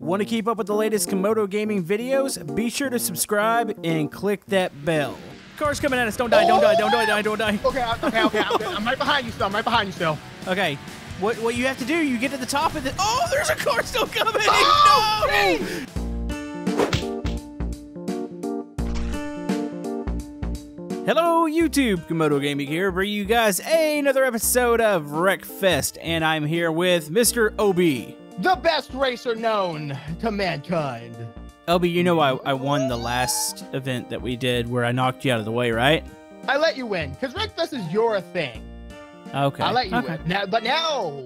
Want to keep up with the latest Camodo gaming videos? Be sure to subscribe and click that bell. Cars coming at us. Don't die, don't die, don't die, don't die. Okay, okay, okay. I'm, good. I'm right behind you still. I'm right behind you still. Okay. What what you have to do, you get to the top of the. Oh, there's a car still coming. Oh, no! Hello, YouTube. Camodo Gaming here, bringing you guys another episode of Wreckfest, and I'm here with Mr. OB. The best racer known to mankind. LB, you know I, I won the last event that we did where I knocked you out of the way, right? I let you win because Wreckfest is your thing. Okay. I let you okay. win. Now, but now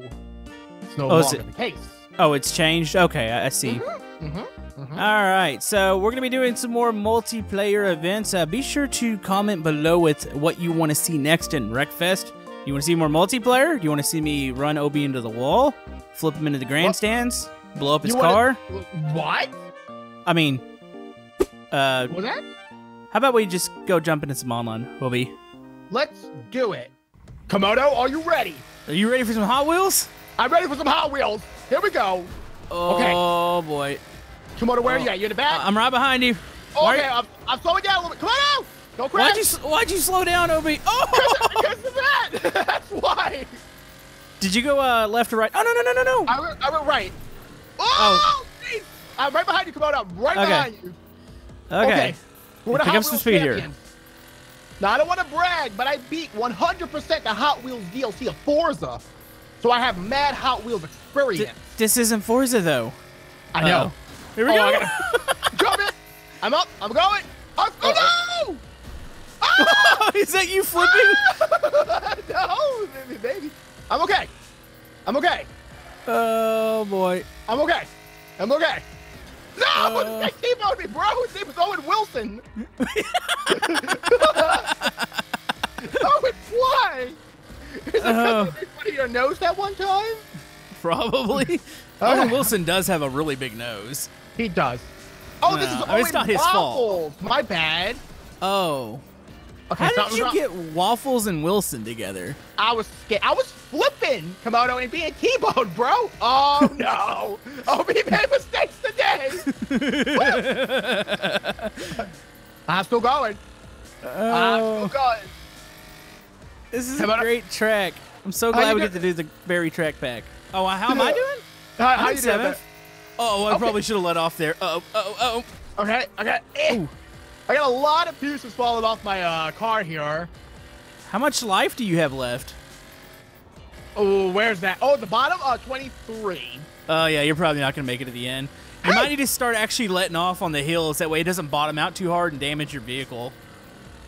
it's no Oh, longer it- the case. Oh, it's changed? Okay, I, I see. Mm-hmm. All right, so we're going to be doing some more multiplayer events. Uh, be sure to comment below with what you want to see next in Wreckfest. You want to see more multiplayer? Do you want to see me run OB into the wall? Flip him into the grandstands? Blow up his car? wanna- What? I mean, uh, What was that? how about we just go jump into some online, OB? Let's do it. Camodo, are you ready? Are you ready for some Hot Wheels? I'm ready for some Hot Wheels. Here we go. Okay. Oh, boy. Camodo, where are you Oh. at? You in the back? I'm right behind you. Oh, okay, I'm, I'm slowing down a little bit. Camodo! Don't Why'd crash! you, why'd you slow down, OB? Oh! because of that! That's why! Did you go uh, left or right? Oh, no, no, no, no, no. I went, I went right. Oh! jeez. I'm right behind you, Camodo. I'm right Okay. behind you. Okay. We're the Pick up some speed here. champions. Now, I don't want to brag, but I beat 100% the Hot Wheels DLC of Forza. So I have mad Hot Wheels experience. this isn't Forza, though. I know. Uh-oh. Here we Oh, go. Gotta- Jump it! I'm up. I'm going. I'm, oh, no! Is that you flipping? no, baby, baby. I'm okay. I'm okay. oh boy. I'm okay. I'm okay. No! Uh. they keep on me, bro. His name is Owen Wilson. Owen, why? Is Oh. everybody your nose that one time? Probably. Owen Wilson does have a really big nose. He does. Oh, this No, is I mean, it's not his fault. My bad. Oh. Okay, How did you wrong. get Waffles and Wilson together? I was scared. I was flipping Komodo and being T-bone, bro. Oh no! oh, we made mistakes today. I'm still going. I'm Oh, still going. this is Come a great track. I'm so glad we get to do the berry track pack. Oh, how am I doing? How, how I'm you doing? Oh, I Okay. probably should have let off there. Oh, oh, oh. Okay, okay. Eh. Ooh. I got a lot of pieces falling off my uh, car here. How much life do you have left? Oh, where's that? Oh, the bottom? Uh, 23. Oh yeah, you're probably not gonna make it to the end. You might need to start actually letting off on the hills. That way, it doesn't bottom out too hard and damage your vehicle.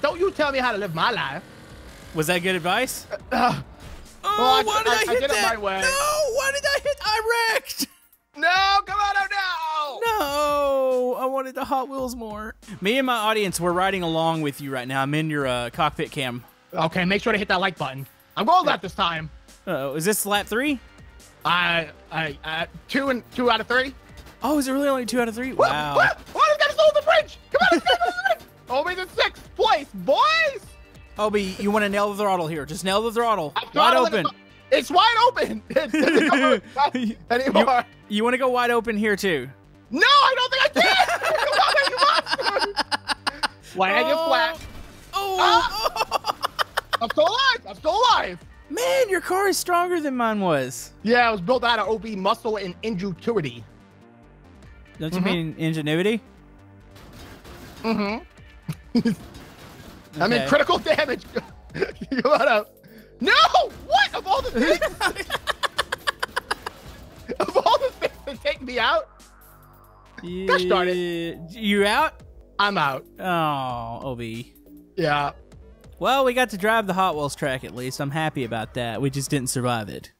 Don't you tell me how to live my life. Was that good advice? Ugh. Oh, Well, I- why did I, I- I hit it that? my way. No, why did I hit? I wrecked. no, Camodo, no! No, I wanted the Hot Wheels more. Me and my audience, we're riding along with you right now. I'm in your uh, cockpit cam. Okay, make sure to hit that like button. I'm going left this time. Uh, is this lap three? I, I, uh, two and two out of three. Oh, is it really only two out of three? Wow. What? What? He's got to hold the bridge. Come on, let's go to the in sixth place, boys. Obi, you want to nail the throttle here? Just nail the throttle. I'm Wide open. it. It's wide open. It doesn't come out You- You want to go wide open here too? No, I don't think I can. Come on, you monster. Why I get flat? Oh, Ah! I'm still alive. I'm still alive. man, your car is stronger than mine was. Yeah, it was built out of OB muscle and ingenuity. Don't you Mhm. mean ingenuity? Mm-hmm. I mean, critical damage. Come on up. No! What? Of all the things? of all the things that take me out, Gosh darn it. You out? I'm out. Oh, Obi. Yeah. Well, we got to drive the Hot Wheels track at least. I'm happy about that. We just didn't survive it.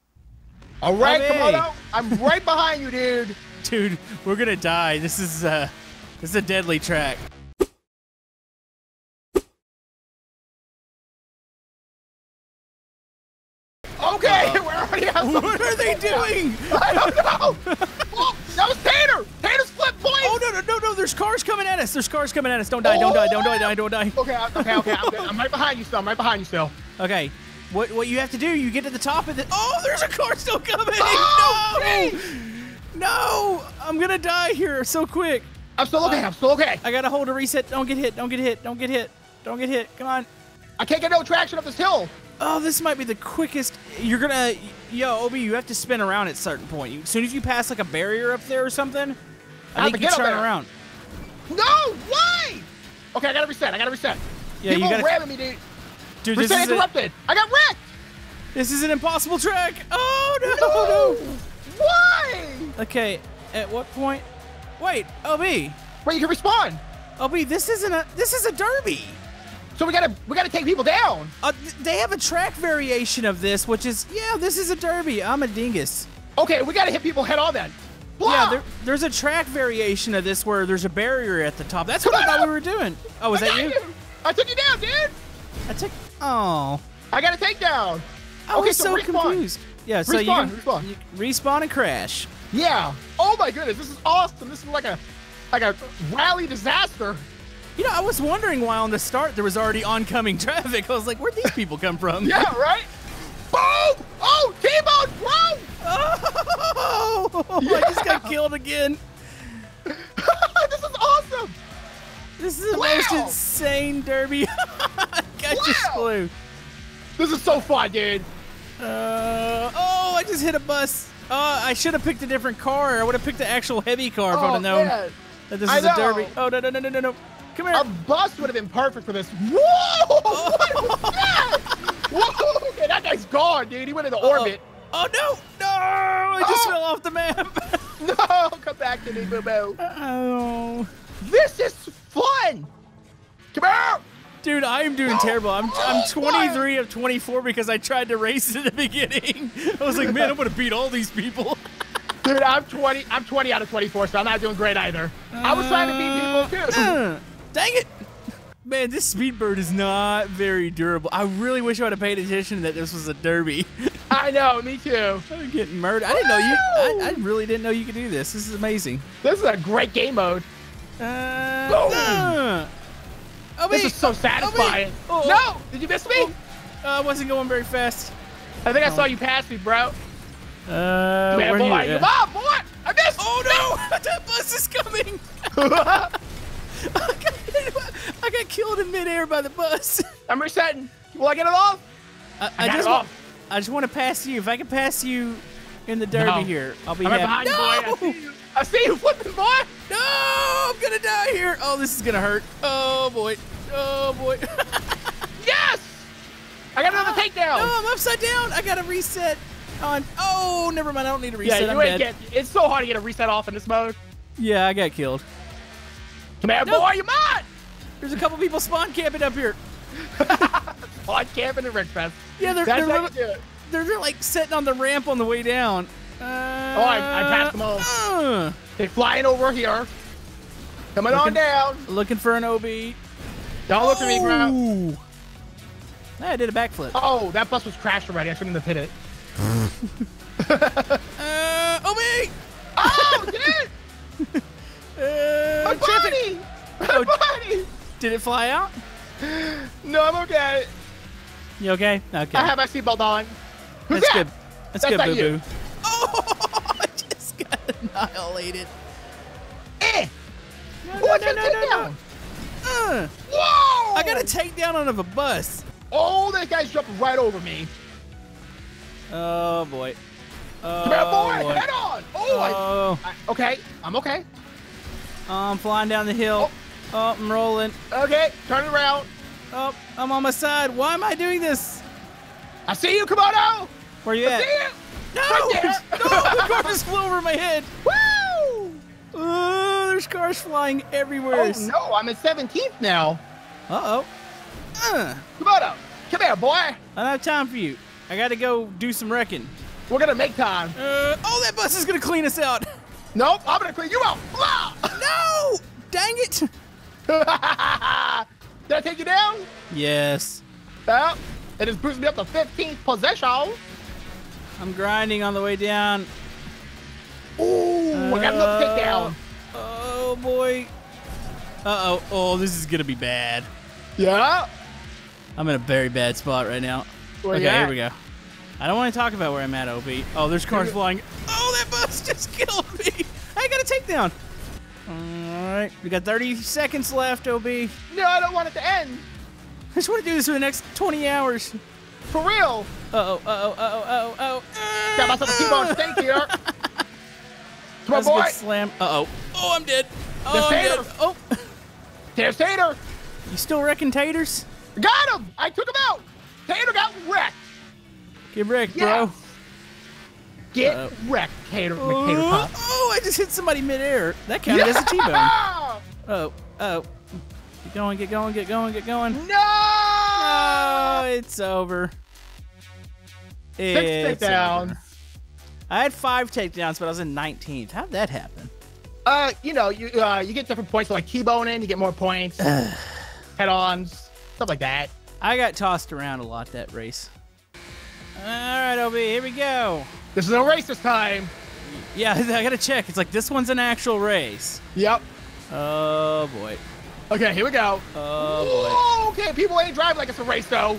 All right, Okay. Camodo. I'm right behind you, dude. Dude, we're gonna die. This is uh this is a deadly track. Okay, we're already out. What are they doing? I don't know. Oh, that was Tanner. Tanner's flip point. Oh no no no no! There's cars coming at us. There's cars coming at us. Don't die! Don't die! Don't die! Oh! Don't die! Okay, okay, okay. I'm, right behind you still. I'm right behind you still. Okay. What what you have to do? You get to the top of the... Oh, there's a car still coming. Oh, no! No! I'm gonna die here so quick. I'm still okay. I'm still okay. I gotta hold a reset. Don't get hit. Don't get hit. Don't get hit. Don't get hit. Come on. I can't get no traction up this hill. Oh, this might be the quickest. You're gonna, yo, Obi, you have to spin around at a certain point. You, as soon as you pass like a barrier up there or something, I How'd think to you turn around. No, why? Okay, I gotta reset. I gotta reset. Yeah, People you gotta- ramming me, dude. Dude, this Reset is, a, interrupted. I got wrecked. this is an impossible track. Oh no, No. no. Why? Okay, at what point? Wait, Ob, Wait, you can respawn. Ob, this isn't a, this is a derby. So we gotta we gotta take people down. Uh, they have a track variation of this, which is, yeah, this is a derby. I'm a dingus. Okay, we gotta hit people head on then. Yeah, there, there's a track variation of this where there's a barrier at the top. That's what I thought we were doing. Oh, was I that got you? I took you down, dude. I took. Oh, I got a takedown. I Okay, was so so, confused. Yeah, so you, Respawn, can- respawn. you respawn and crash. Yeah. Oh my goodness, this is awesome. This is like a like a rally disaster. You know, I was wondering why on the start there was already oncoming traffic. I was like, where'd these people come from? Yeah, right? Boom! Oh, T-bone, bro! Oh, I just got killed again. this is awesome. This is the most insane derby. I just Wow. flew. This is so fun, dude. Uh, oh, I just hit a bus. Uh, I should have picked a different car. I would have picked the actual heavy car if oh have known man. that this I is a derby. Oh, no, no, no, no, no, no. Come here. Our bus would have been perfect for this. Whoa! What was that? Whoa! Okay, that guy's gone, dude. He went into Uh-oh. orbit. Oh, no. No, I just Oh. fell off the map. No, come back to me, boo boo. oh. This is fun. Come here. Dude, I am doing terrible. I'm, I'm Oh, 23 of 24 because I tried to race in the beginning. I was like, man, I'm going to beat all these people. Dude, I'm 20. I'm 20 out of 24, so I'm not doing great either. I was trying to beat people too. Uh, dang it. Man, this Speedbird is not very durable. I really wish I would have paid attention that this was a derby. I know, me too. I'm getting murdered. I didn't know you. I, I really didn't know you could do this. This is amazing. This is a great game mode. Uh, Boom. uh. Oh, This is so satisfying. Oh, oh. No, did you miss me? Uh, I wasn't going very fast. I think I saw you pass me, bro. Uh, Man, where boy, are you? come on, boy. I missed. Oh no! that bus is coming! I got, I got killed in midair by the bus. I'm resetting. Will I get it off? I, I got just it want, off. I just want to pass you. If I can pass you in the derby No. here, I'll be I'm right happy. behind you, boy. I see you. I see you flipping, boy. No, I'm gonna die here. Oh, this is gonna hurt. Oh boy. Oh boy. Yes. I got another ah, takedown. No, I'm upside down. I gotta reset. On. Oh, never mind. I don't need to reset. yeah, I'm you ain't dead. get. It's so hard to get a reset off in this mode. Yeah, I got killed. Come here, No. boy. You mine. There's a couple people spawn camping up here. On camping and Wreckfest. Yeah, they're they're, how li- you do it. they're, they're like sitting on the ramp on the way down. Uh, oh, I passed them all. Uh, They're flying over here. Coming on down. looking for an OB. Don't look at me, bro. I did a backflip. Oh, that bus was crashed already. I shouldn't have hit it. Did it fly out? No, I'm okay. You okay? Okay. I have my seatbelt on. Who's That's that? good. That's, That's good, Boo. Boo. Oh, I just got annihilated. Eh! No, Oh, I no, no, no, no, takedown. Uh, Whoa! I got a takedown out of a bus. Oh, that guy's jumping right over me. Oh boy. Oh, Come here, boy. boy. Head on. Oh, I- Oh, I, okay. I'm okay. I'm flying down the hill. Oh, I'm rolling. Okay. Turn around. Oh, I'm on my side. Why am I doing this? I see you, Camodo. Where you I at? see you. No! Right no! The car just flew over my head. Woo! Oh, there's cars flying everywhere. Oh, no. I'm at 17th now. Uh-oh. Uh, Camodo, come here, boy. I don't have time for you. I gotta go do some wrecking. We're going to make time. Uh, oh, that bus is gonna clean us out. Nope. I'm to clean you out. No! Dang it! Did I take you down? Yes. Well, it just boosted me up to 15th possession. I'm grinding on the way down. Ooh, I got another Uh, takedown. Oh, boy. Uh-oh. Oh, this is gonna be bad. Yeah. I'm in a very bad spot right now. Where okay, here we go. I don't want to talk about where I'm at, OB. Oh, there's cars flying. Oh, that bus just killed me. I got got a takedown. All right, we got 30 seconds left, OB. No, I don't want it to end. I just want to do this for the next 20 hours. For real. Uh-oh, uh-oh, uh-oh, uh-oh, uh-oh. Got myself a T-bone steak here. Come on, boy. good slam. Uh-oh. Oh, I'm dead. Oh, The I'm dead. Oh, There's Tater. you still wrecking taters? Got him. I took him out. Tater got wrecked. Get wrecked, Yes. bro. Get Uh, wrecked. Oh, McTater oh, I just hit somebody midair. That counted as a T-bone. Oh, oh. Get going, get going, get going, get going. No! Oh, it's over. Six It's takedowns. over. I had five takedowns, but I was in 19th. How'd that happen? Uh, you know, you uh, you get different points. So like T-boning, you get more points. Head-ons, stuff like that. I got tossed around a lot that race. All right, OB, here we go. This is a race this time. Yeah, I gotta check. It's like this one's an actual race. Yep. Oh boy. Okay, here we go. Oh Whoa, okay, people ain't driving like it's a race though.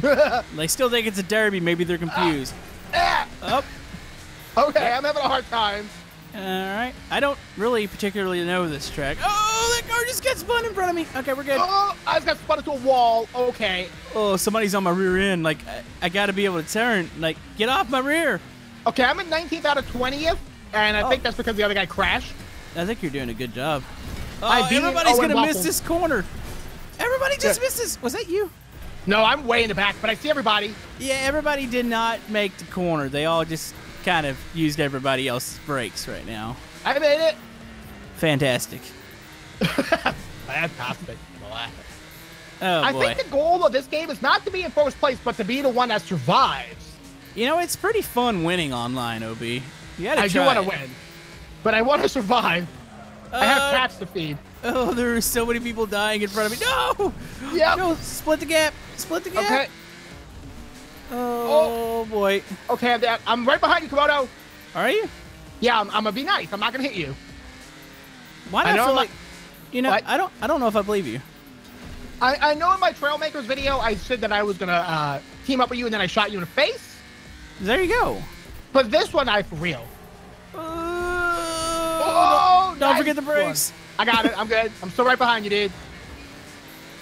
They still think it's a derby. Maybe they're confused. Ah, Oh, okay, I'm having a hard time. All right. I don't really particularly know this track. Oh, that car just got spun in front of me. Okay, we're good. Oh, I just got spun into a wall. Okay. Oh, somebody's on my rear end. Like, I, I gotta be able to turn. Like, get off my rear. Okay, I'm in 19th out of 20th, and I Oh. think that's because the other guy crashed. I think you're doing a good job. Oh, everybody's oh, gonna miss this corner. Everybody just Yeah. misses. Was that you? No, I'm way in the back, but I see everybody. Yeah, everybody did not make the corner. They all just kind of used everybody else's brakes right now. I made it. Fantastic. Fantastic. Oh I boy. think the goal of this game is not to be in first place, but to be the one that survives. you know, it's pretty fun winning online, OB. You gotta I do want to win, but I want to survive. I have Uh, cats to feed. Oh, there are so many people dying in front of me. No! Yep. No, split the gap. Split the gap. Okay. Oh, boy. Okay, I'm. I'm right behind you, Camodo. Are you? Yeah, I'm, I'm gonna be nice. I'm not gonna hit you. Why I not feel I'm like you know, What? I don't I don't know if I believe you. I, I know in my Trailmakers video I said that I was gonna uh, team up with you and then I shot you in the face. There you go. But this one I for real. Oh, Oh, don't nice forget the brakes. I got it. I'm good. I'm still right behind you, dude.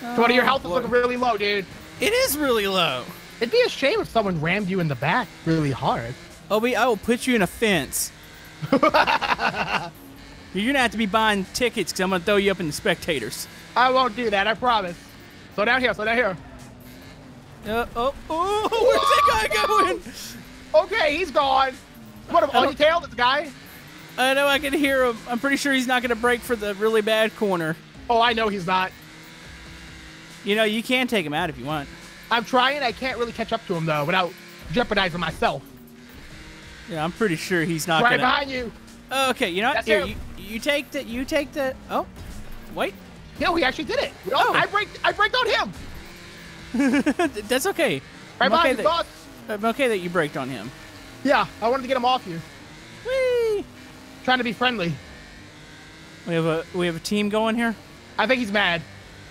Camodo, your health is looking really low, dude. It is really low. It'd be a shame if someone rammed you in the back really hard. Obi, I will put you in a fence. You're gonna have to be buying tickets because I'm gonna throw you up in the spectators. I won't do that. I promise. So down here. so down here. Uh, oh, oh, where's that guy going? Okay, he's gone. What, on your tail, this guy? I know I can hear him. I'm pretty sure he's not gonna break for the really bad corner. Oh, I know he's not. You know, you can take him out if you want. I'm trying. I can't really catch up to him, though, without jeopardizing myself. Yeah, I'm pretty sure he's not right gonna. behind you. Oh, okay, you know what? Here, you, you take the. You take the. Oh, wait. No, he actually did it. Oh. Oh, I break. I break on him. That's okay. Right I'm behind okay you, that. I'm okay that you braked on him. Yeah, I wanted to get him off you. Whee! Trying to be friendly. We have a we have a team going here. I think he's mad.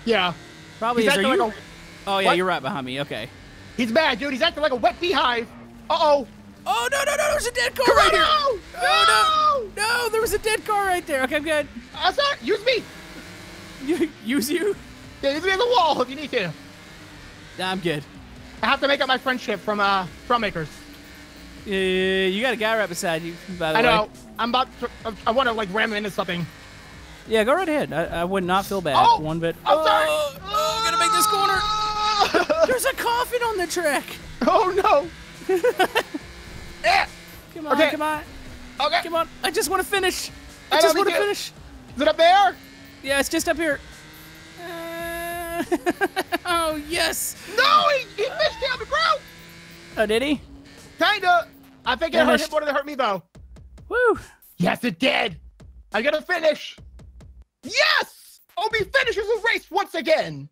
Yeah. Probably He's is. Are you? like a, oh yeah, What? you're right behind me. Okay. he's mad, dude. He's acting like a wet beehive. Uh-oh. Oh no no no! There's a dead car right on, here. no! Oh no! No, there was a dead car right there. Okay, I'm good. That's not. Use me. Use you. Yeah, use me as a wall if you need to. Nah, I'm good. I have to make up my friendship from uh Trailmakers. Uh, you got a guy right beside you. By the I way. I know. I'm about to. I want to like ram him into something. Yeah, go right ahead. I, I would not feel bad Oh! one bit. I'm sorry. Oh, oh, gotta make this corner. There's on the track. oh no. yeah. Come on, Okay. come on, Okay. come on. I just want to finish. I, I just want to finish. Is it up there? Yeah, it's just up here. Uh, oh yes. No, he, he fished down the ground. Oh, did he? Kinda. I think it hurt him more than it hurt me though. Woo. Yes, it did. I gotta finish. Yes! Obi finishes the race once again.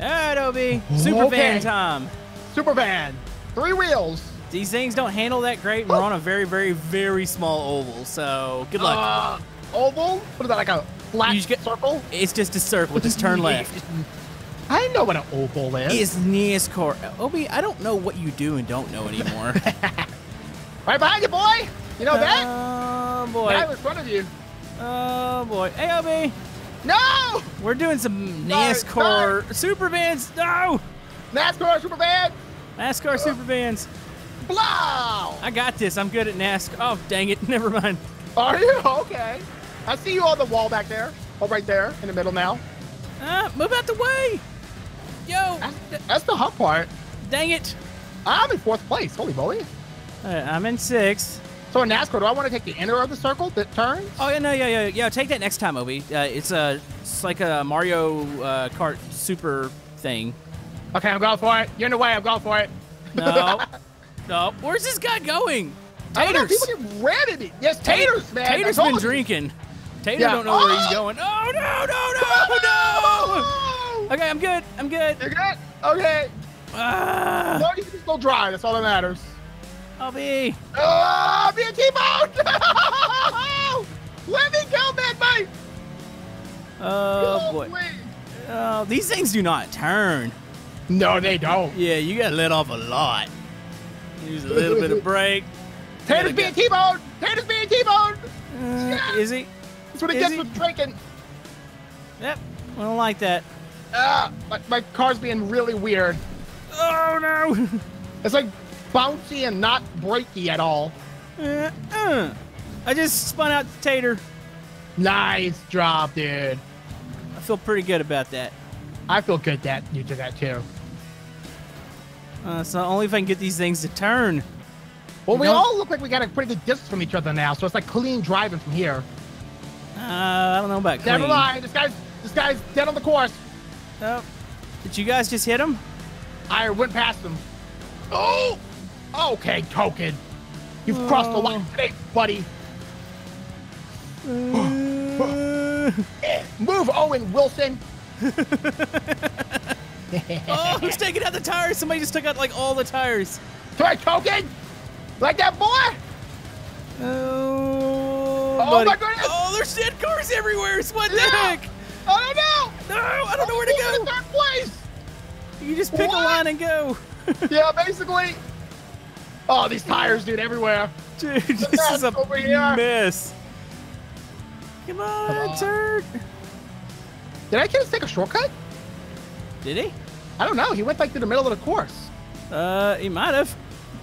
All right, Obi. Super Okay. van time. Super van. Three wheels. These things don't handle that great, and we're on a very, very, very small oval. So good luck. Uh, oval? What is that, like a flat get- circle? it's just a circle. Just turn left. I know what an oval is. Is NASCAR. Obi, I don't know what you do and don't know anymore. Right behind you, boy. You know that? Oh boy. guy in front of you. Oh boy. Hey, Obi. No! We're doing some NASCAR super vans. No! NASCAR super bad. NASCAR super vans. Blow! I got this. I'm good at NASCAR. Oh, dang it. Never mind. Are you okay? I see you on the wall back there. Oh, right there in the middle now. Uh, move out the way. Yo. That's, that's the hot part. Dang it. I'm in fourth place. Holy moly! Uh, I'm in sixth. So in NASCAR, do I want to take the inner of the circle that turns? Oh, yeah, no, yeah, yeah, yeah. Take that next time, Obi. Uh, it's a, it's like a Mario uh, Kart super thing. Okay, I'm going for it. You're in the way. I'm going for it. No. no. Where's this guy going? I don't know, Taters. people get red at me. Yes, taters, man. Tater's I been you. drinking. Tater Yeah. don't know where he's Oh! going. Oh, no, no, no, no. Oh! Okay, I'm good. I'm good. You're good? Okay. Ah, No, you can still go dry. That's all that matters. Obi. Oh, be a T-bone! Let me go, man, mate! Oh, boy. please. Oh, these things do not turn. No, they don't. Yeah, you got let off a lot. Use a little bit of brake. Tater's being T-bone! Tater's being T-bone! Uh, is he? That's what it Is gets he? with drinking. Yep. I don't like that. Ah, my, my car's being really weird. Oh, no. It's like bouncy and not brakey at all. Uh, uh. I just spun out the tater. Nice job, dude. I feel pretty good about that. I feel good that you did that too. Uh, so only if I can get these things to turn. Well, we No. all look like we got a pretty good distance from each other now, so it's like clean driving from here. Uh, I don't know about clean. Never mind. This guy's this guy's dead on the course. Oh. Did you guys just hit him? I went past him. Oh! Okay, token. You've crossed the line today, buddy. Uh, Move, Owen Wilson. oh, who's taking out the tires? Somebody just took out like all the tires. Try token. Like that boy. Oh, Oh, buddy. my goodness. Oh, there's dead cars everywhere. What the Yeah. heck? I don't know. No, I don't know where to go. third place. You just pick What? a line and go. yeah, basically. Oh, these tires, dude, everywhere. Dude, this is a over here. mess. Come on, on. turd. Did I just take a shortcut? Did he? I don't know. He went like to the middle of the course. Uh, he might have.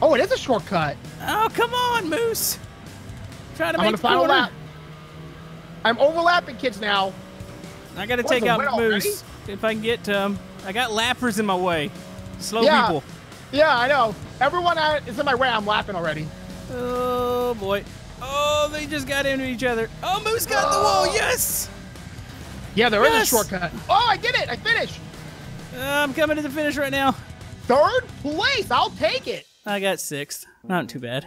Oh, it is a shortcut. Oh, come on, Moose. Try to I'm make the final lap. I'm overlapping kids now. I gotta take out win already? Moose if I can get to him. I got lappers in my way. Slow Yeah. people. Yeah, I know. Everyone is in my way. I'm laughing already. Oh boy. Oh, they just got into each other. Oh, Moose got in the wall. Yes. Yeah, there is Yes. a shortcut. Oh, I did it. I finished. Uh, I'm coming to the finish right now. Third place. I'll take it. I got sixth. Not too bad.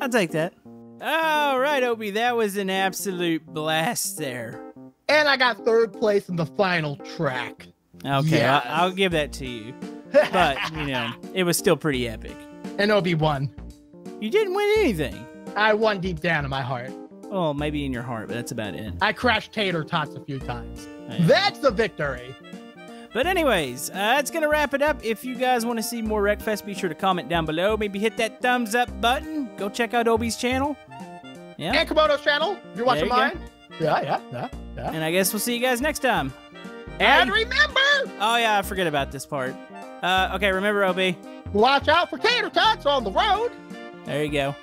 I'll take that. All right, Opie, that was an absolute blast there. And I got third place in the final track. Okay, Yes. I- I'll give that to you. But, you know, it was still pretty epic. and Obi won. You didn't win anything. I won deep down in my heart. Oh, maybe in your heart, but that's about it. I crashed tater tots a few times. Yeah. That's the victory. But anyways, uh, that's gonna wrap it up. If you guys want to see more Wreckfest, be sure to comment down below. Maybe hit that thumbs up button. Go check out Obi's channel. Yeah. And Camodo's channel, if you're watching you mine. Yeah, yeah, yeah, yeah. And I guess we'll see you guys next time. And Bye. remember, Oh yeah, I forget about this part. Uh, okay, remember Obi. watch out for tater tots on the road. There you go.